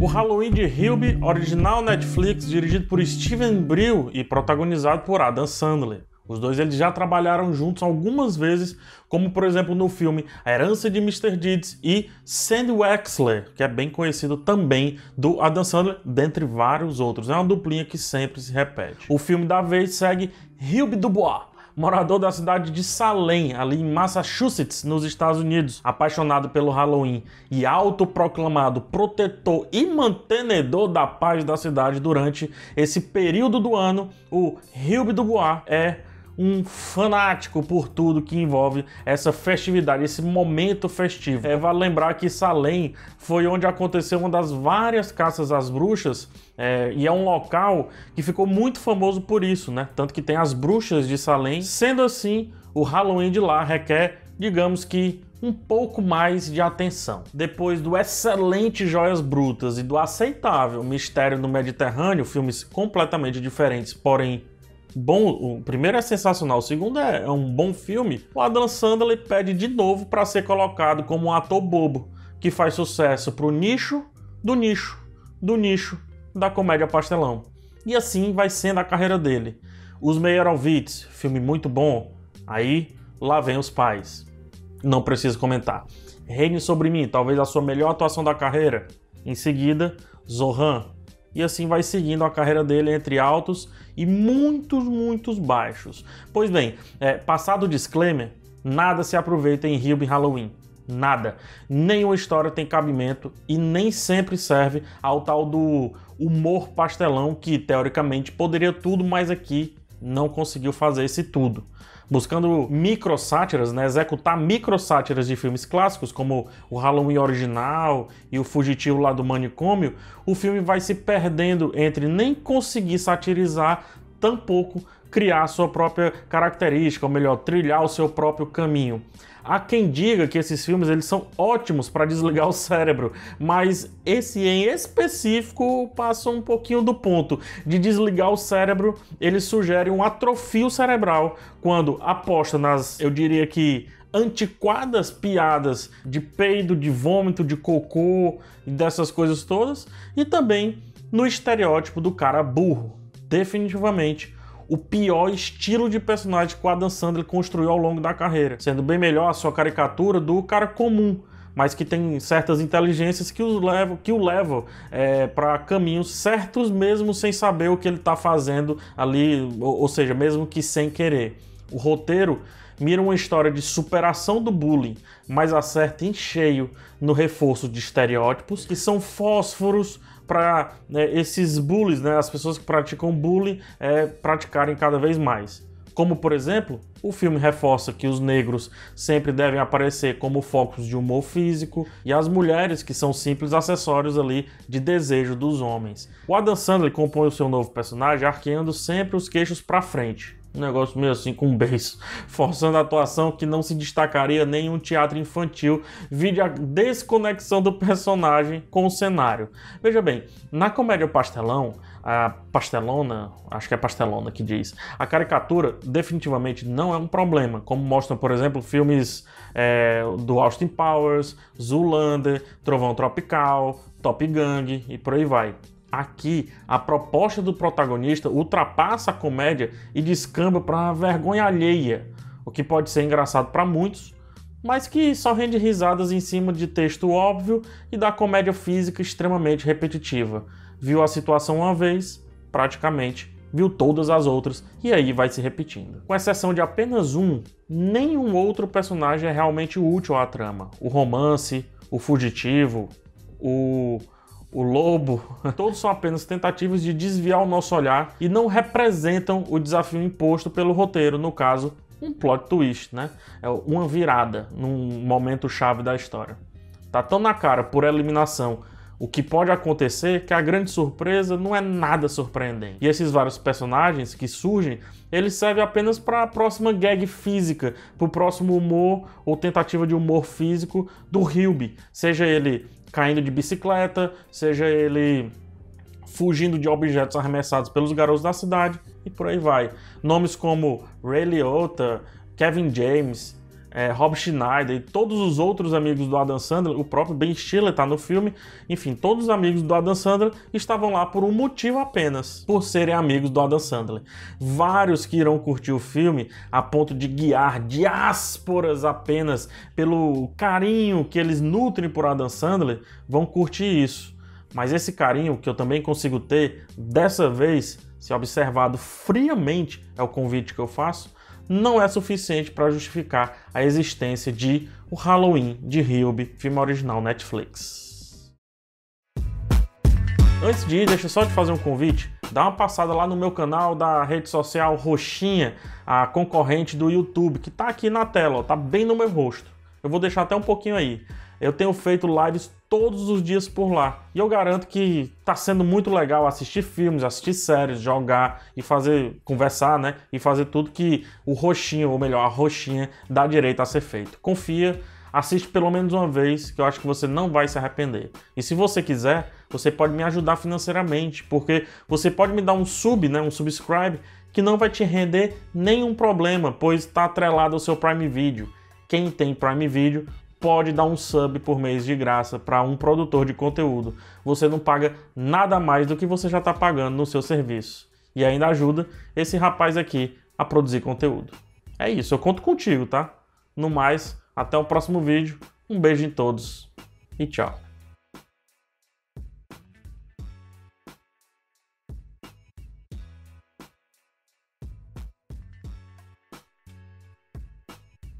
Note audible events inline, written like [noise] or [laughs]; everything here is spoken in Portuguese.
O Halloween de Hilby, original Netflix, dirigido por Steven Brill e protagonizado por Adam Sandler. Os dois eles já trabalharam juntos algumas vezes, como por exemplo no filme A Herança de Mr. Deeds e Sandy Wexler, que é bem conhecido também do Adam Sandler, dentre vários outros. É uma duplinha que sempre se repete. O filme da vez segue Hilby Dubois, morador da cidade de Salem, ali em Massachusetts, nos Estados Unidos, apaixonado pelo Halloween e autoproclamado protetor e mantenedor da paz da cidade durante esse período do ano, o Hilby Dubois é um fanático por tudo que envolve essa festividade, esse momento festivo. É, vale lembrar que Salem foi onde aconteceu uma das várias caças às bruxas é, e é um local que ficou muito famoso por isso, né? Tanto que tem as bruxas de Salem. Sendo assim, o Halloween de lá requer, digamos que, um pouco mais de atenção. Depois do excelente Joias Brutas e do aceitável Mistério no Mediterrâneo, filmes completamente diferentes, porém bom, o primeiro é sensacional, o segundo é, é um bom filme, o Adam Sandler pede de novo para ser colocado como um ator bobo, que faz sucesso pro nicho do nicho, do nicho da comédia pastelão. E assim vai sendo a carreira dele. Os Meyerowitz, filme muito bom. Aí, lá vem os pais. Não preciso comentar. Reine sobre mim, talvez a sua melhor atuação da carreira. Em seguida, Zohan, e assim vai seguindo a carreira dele entre altos e muitos, muitos baixos. Pois bem, é, passado o disclaimer, nada se aproveita em Rio Halloween. Nada. Nenhuma história tem cabimento e nem sempre serve ao tal do humor pastelão que teoricamente poderia tudo, mas aqui não conseguiu fazer esse tudo buscando microsátiras, né, executar microsátiras de filmes clássicos, como o Halloween original e o Fugitivo lá do Manicômio, o filme vai se perdendo entre nem conseguir satirizar, tampouco criar sua própria característica, ou melhor, trilhar o seu próprio caminho. Há quem diga que esses filmes eles são ótimos para desligar o cérebro, mas esse em específico passa um pouquinho do ponto. De desligar o cérebro, ele sugere um atrofio cerebral quando aposta nas, eu diria que antiquadas piadas de peido, de vômito, de cocô, dessas coisas todas, e também no estereótipo do cara burro. Definitivamente o pior estilo de personagem que o Adam Sandler construiu ao longo da carreira, sendo bem melhor a sua caricatura do cara comum, mas que tem certas inteligências que, os levam, que o levam é, para caminhos certos, mesmo sem saber o que ele está fazendo ali, ou, ou seja, mesmo que sem querer. O roteiro mira uma história de superação do bullying, mas acerta em cheio no reforço de estereótipos que são fósforos para né, esses bullies, né, as pessoas que praticam bullying, é, praticarem cada vez mais. Como, por exemplo, o filme reforça que os negros sempre devem aparecer como focos de humor físico e as mulheres que são simples acessórios ali de desejo dos homens. O Adam Sandler compõe o seu novo personagem arqueando sempre os queixos para frente, um negócio meio assim com um beijo, [laughs] forçando a atuação que não se destacaria nem em um teatro infantil, vide a desconexão do personagem com o cenário. Veja bem, na comédia pastelão, a pastelona, acho que é pastelona que diz, a caricatura definitivamente não é um problema, como mostram, por exemplo, filmes é, do Austin Powers, Zoolander, Trovão Tropical, Top Gang e por aí vai. Aqui, a proposta do protagonista ultrapassa a comédia e descamba para a vergonha alheia, o que pode ser engraçado para muitos, mas que só rende risadas em cima de texto óbvio e da comédia física extremamente repetitiva. Viu a situação uma vez, praticamente viu todas as outras e aí vai se repetindo. Com exceção de apenas um, nenhum outro personagem é realmente útil à trama. O romance, o fugitivo, o o lobo, [laughs] todos são apenas tentativas de desviar o nosso olhar e não representam o desafio imposto pelo roteiro, no caso, um plot twist, né? É uma virada num momento chave da história. Tá tão na cara por eliminação o que pode acontecer que a grande surpresa não é nada surpreendente. E esses vários personagens que surgem, eles servem apenas para a próxima gag física, para o próximo humor ou tentativa de humor físico do Hilby, seja ele caindo de bicicleta, seja ele fugindo de objetos arremessados pelos garotos da cidade e por aí vai. Nomes como Ray Liotta, Kevin James, é, Rob Schneider e todos os outros amigos do Adam Sandler, o próprio Ben Stiller está no filme, enfim, todos os amigos do Adam Sandler estavam lá por um motivo apenas, por serem amigos do Adam Sandler. Vários que irão curtir o filme a ponto de guiar diásporas apenas pelo carinho que eles nutrem por Adam Sandler, vão curtir isso. Mas esse carinho que eu também consigo ter, dessa vez, se observado friamente, é o convite que eu faço, não é suficiente para justificar a existência de O Halloween de Hilby, filme original Netflix. Antes de ir, deixa só te fazer um convite. Dá uma passada lá no meu canal da rede social Roxinha, a concorrente do YouTube, que está aqui na tela, ó, tá bem no meu rosto. Eu vou deixar até um pouquinho aí. Eu tenho feito lives todos os dias por lá. E eu garanto que está sendo muito legal assistir filmes, assistir séries, jogar e fazer, conversar, né? E fazer tudo que o roxinho, ou melhor, a roxinha, dá direito a ser feito. Confia, assiste pelo menos uma vez, que eu acho que você não vai se arrepender. E se você quiser, você pode me ajudar financeiramente, porque você pode me dar um sub, né? Um subscribe, que não vai te render nenhum problema, pois está atrelado ao seu Prime Video. Quem tem Prime Video pode dar um sub por mês de graça para um produtor de conteúdo. Você não paga nada mais do que você já está pagando no seu serviço. E ainda ajuda esse rapaz aqui a produzir conteúdo. É isso, eu conto contigo, tá? No mais, até o próximo vídeo. Um beijo em todos e tchau.